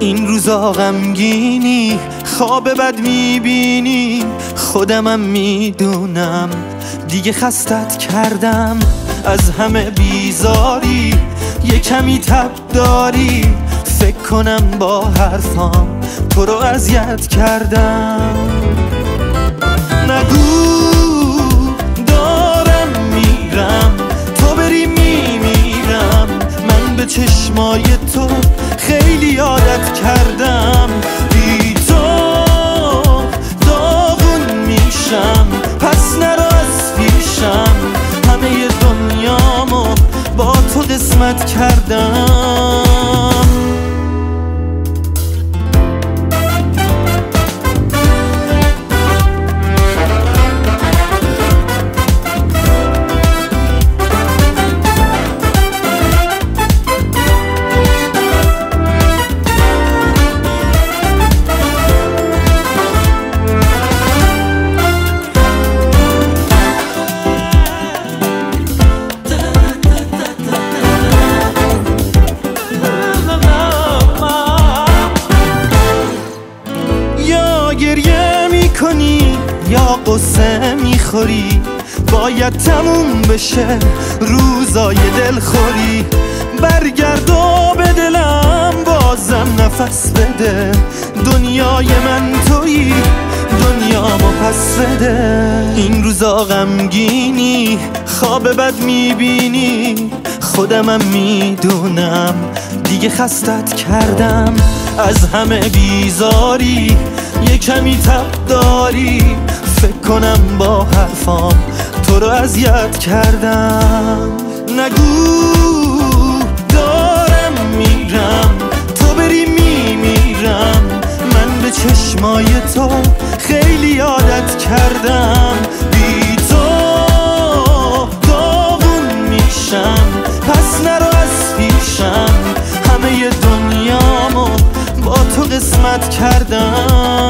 روزا غمگینی خواب بد می‌بینی. خودمم می‌دونم دیگه خستت کردم. از همه بیزاری یه کمی تب داری. فکر کنم با حرفام تو رو اذیت کردم. نگو دارم میرم. تو بری میمیرم. من به چشمای تو خیلی عادت کردم. بی تو داغون میشم. پس نرو از پیشم. همه دنیامو با تو قسمت کردم. یا قصه می‌خوری؟ باید تموم بشه روزای دلخوری برگرد و به دلم بازم نفس بده. دنیای من تویی دنیامو پس بده. این روزا غمگینی خواب بد می‌بینی. خودمم می‌دونم دیگه خستت کردم. از همه بیزاری یه کمی تب داری. فکر کنم با حرفام تو رو اذیت کردم. نگو دارم میرم تو بری میمیرم. من به چشمای تو خیلی عادت کردم. بی تو داغون میشم پس نرو از پیشم. همه دنیامو با تو قسمت کردم.